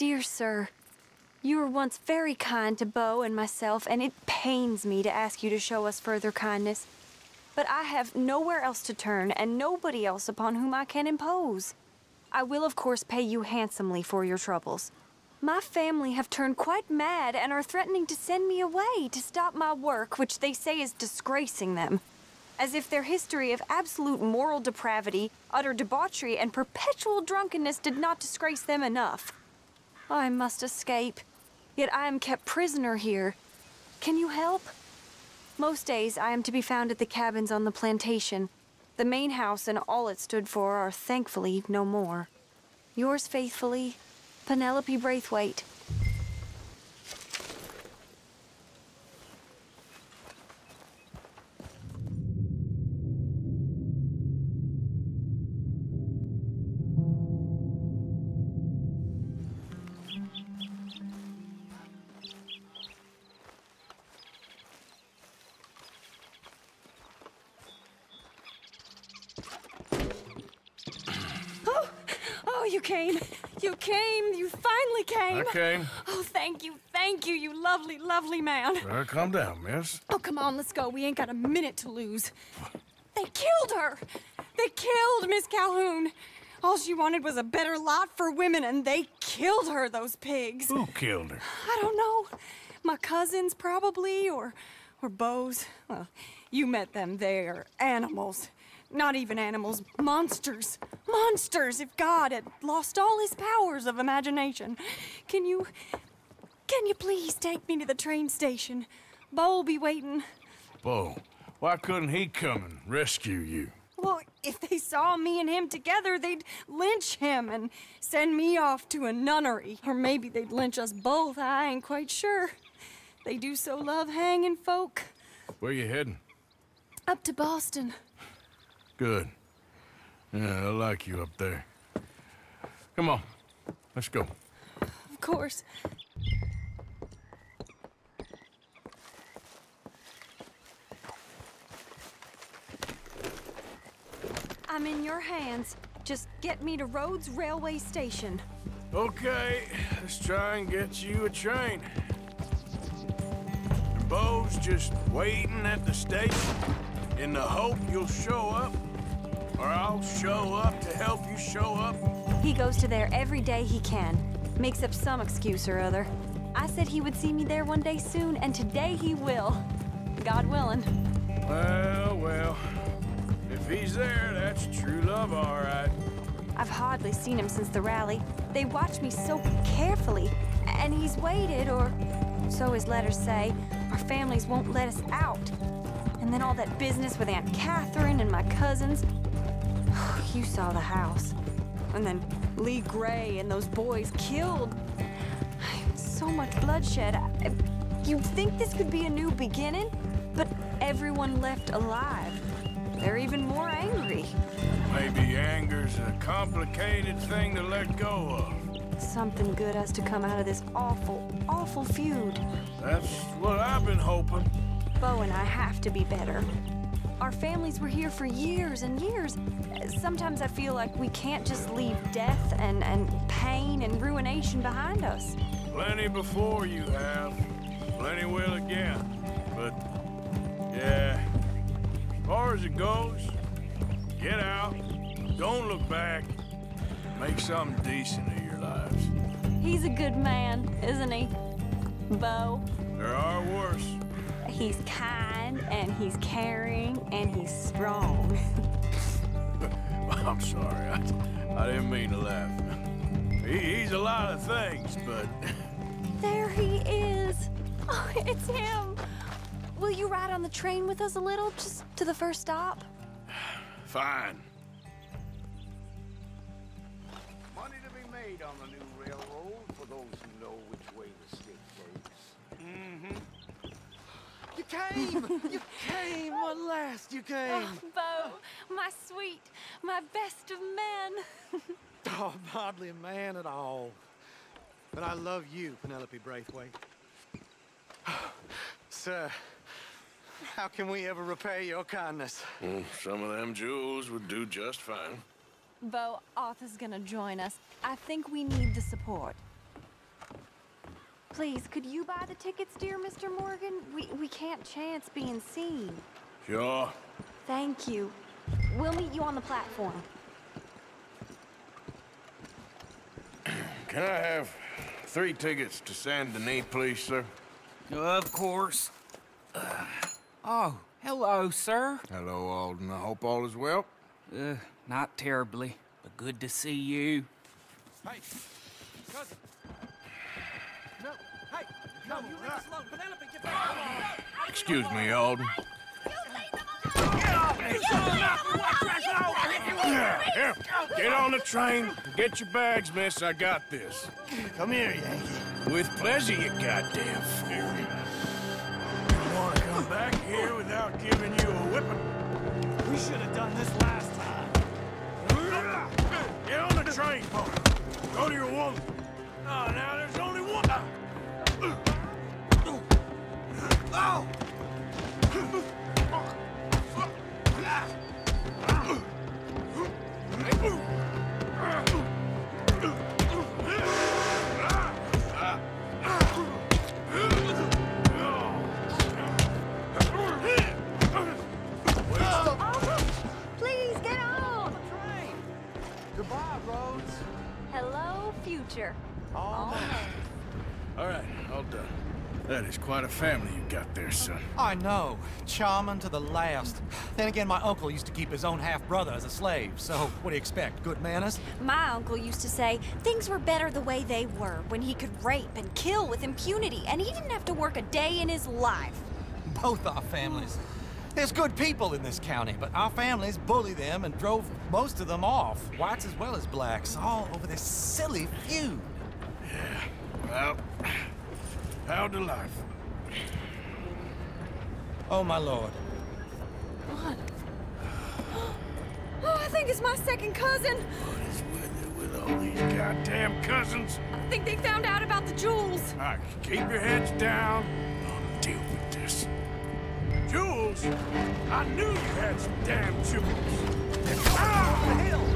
Dear sir, you were once very kind to Beau and myself, and it pains me to ask you to show us further kindness. But I have nowhere else to turn, and nobody else upon whom I can impose. I will, of course, pay you handsomely for your troubles. My family have turned quite mad and are threatening to send me away to stop my work, which they say is disgracing them. As if their history of absolute moral depravity, utter debauchery, and perpetual drunkenness did not disgrace them enough. I must escape, yet I am kept prisoner here. Can you help? Most days I am to be found at the cabins on the plantation. The main house and all it stood for are thankfully no more. Yours faithfully, Penelope Braithwaite. Came. You came. You finally came. I came. Oh, thank you. Thank you, you lovely, lovely man. Uh, calm down, miss. Oh, come on, let's go. We ain't got a minute to lose. They killed her. They killed Miss Calhoun. All she wanted was a better lot for women, and they killed her, those pigs. Who killed her? I don't know. My cousins, probably, or, or Beau's. Well, you met them. They're animals. Not even animals, monsters. Monsters, if God had lost all his powers of imagination. Can you. Can you please take me to the train station? Beau'll be waiting. Beau, why couldn't he come and rescue you? Well, if they saw me and him together, they'd lynch him and send me off to a nunnery. Or maybe they'd lynch us both, I ain't quite sure. They do so love hanging folk. Where you heading? Up to Boston. Good. Yeah, I like you up there. Come on, let's go. Of course. I'm in your hands. Just get me to Rhodes Railway Station. Okay, let's try and get you a train. And Beau's just waiting at the station in the hope you'll show up, or I'll show up to help you show up. He goes to there every day he can. Makes up some excuse or other. I said he would see me there one day soon, and today he will. God willing. Well, well, if he's there, that's true love, all right. I've hardly seen him since the rally. They watch me so carefully, and he's waited, or so his letters say. Our families won't let us out. And then all that business with Aunt Catherine and my cousins. You saw the house. And then Leigh Gray and those boys killed. So much bloodshed. I- You'd think this could be a new beginning, but everyone left alive. They're even more angry. Maybe anger's a complicated thing to let go of. Something good has to come out of this awful, awful feud. That's what I've been hoping. Beau and I have to be better. Our families were here for years and years. Sometimes I feel like we can't just leave death and, and pain and ruination behind us. Plenty before you have. Plenty will again. But, yeah, as far as it goes, get out, don't look back, make something decent of your lives. He's a good man, isn't he? Beau. There are worse. He's kind and he's caring and he's strong. I'm sorry, I, I didn't mean to laugh. He, he's a lot of things, but There he is. Oh, it's him. Will you ride on the train with us a little, just to the first stop? fine. Money to be made on the new railroad for those who know which way the stick takes. Mm-hmm. You came! you came! At last you came! Oh, Beau, my sweet, my best of men. Oh, I'm hardly a man at all. But I love you, Penelope Braithwaite. Sir, how can we ever repay your kindness? Mm, Some of them jewels would do just fine. Beau, Arthur's gonna join us. I think we need the support. Please, could you buy the tickets, dear Mr. Morgan? We, we can't chance being seen. Sure. Thank you. We'll meet you on the platform. Can I have three tickets to San Denis, please, sir? Of course. Uh, oh, hello, sir. Hello, Alden. I hope all is well. Uh, not terribly, but good to see you. Hey, cousin. No, hey, no, you leave us alone. Penelope, get back. Excuse me, Alden. Here. Get on the train. Get your bags, miss. I got this. Come here, Yankee. With pleasure, you goddamn fool. You want to come back here without giving you a whipping? We should have done this last time. Get on the train, Paul. Go to your woman. Oh, now there's only one. Quite a family. you got there, son. I know. Charming to the last. Then again, my uncle used to keep his own half-brother as a slave, so what do you expect? Good manners? My uncle used to say things were better the way they were when he could rape and kill with impunity, and he didn't have to work a day in his life. Both our families. There's good people in this county, but our families bullied them and drove most of them off, whites as well as blacks, all over this silly feud. Yeah, Well, how delightful. Oh, my lord. What? Oh, I think it's my second cousin. What is with it with all these goddamn cousins? I think they found out about the jewels. All right, keep your heads down. I'll deal with this. Jewels? I knew you had some damn jewels. Ah! The hell!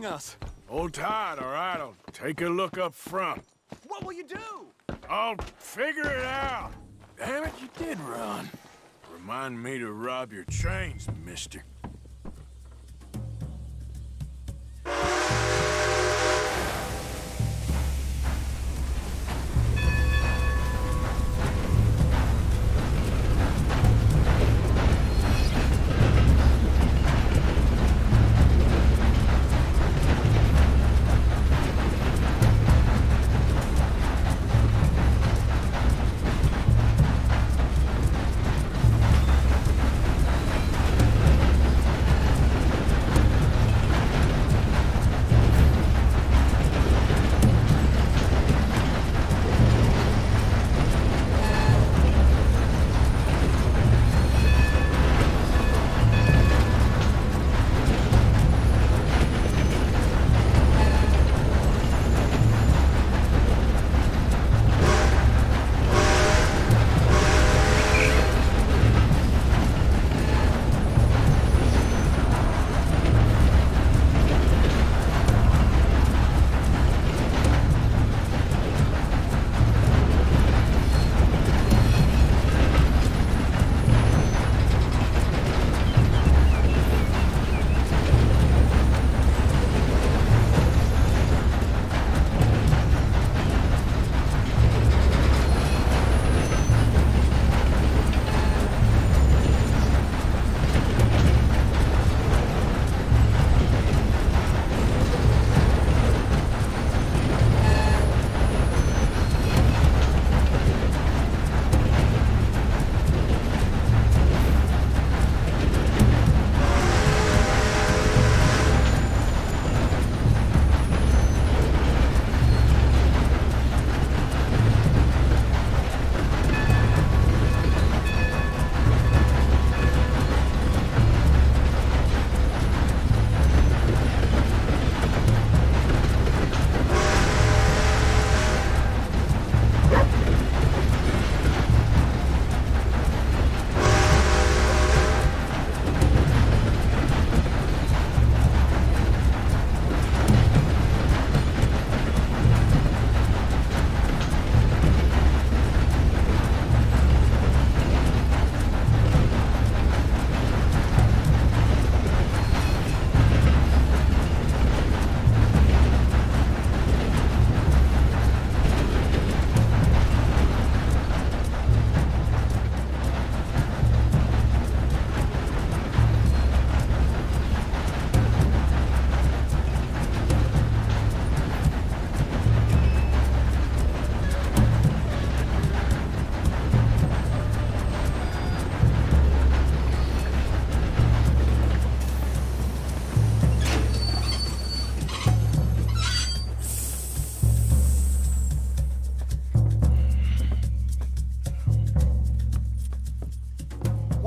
Abandoning us! Hold tight, all right? I'll take a look up front. What will you do? I'll figure it out. Damn it, you did run. Remind me to rob your trains, mister.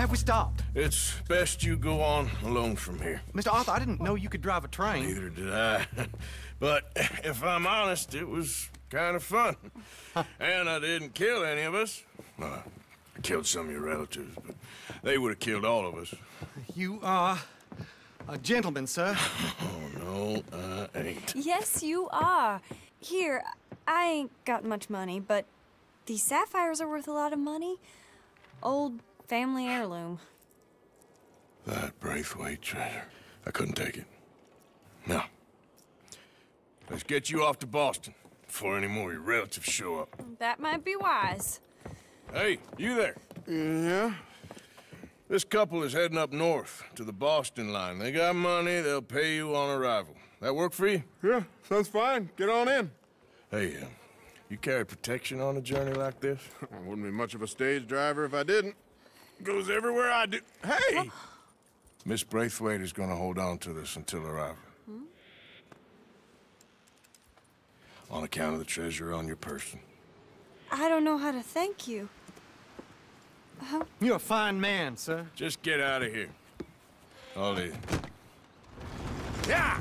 Have we stopped? It's best you go on alone from here. Mr. Arthur, I didn't know you could drive a train. Neither did I. but if I'm honest, it was kind of fun. and I didn't kill any of us. Well, I killed some of your relatives, but they would have killed all of us. You are a gentleman, sir. Oh, no, I ain't. Yes, you are. Here, I ain't got much money, but these sapphires are worth a lot of money. Old family heirloom. That Braithwaite treasure. I couldn't take it. No. Let's get you off to Boston before any more of your relatives show up. That might be wise. Hey, you there. Yeah? This couple is heading up north to the Boston line. They got money, they'll pay you on arrival. That work for you? Yeah, sounds fine. Get on in. Hey, uh, you carry protection on a journey like this? I wouldn't be much of a stage driver if I didn't. Goes everywhere I do. Hey! Miss Braithwaite is gonna hold on to this until arrival. Hmm? On account of the treasure on your person. I don't know how to thank you. Uh-huh. You're a fine man, sir. Just get out of here. I'll leave. Yeah!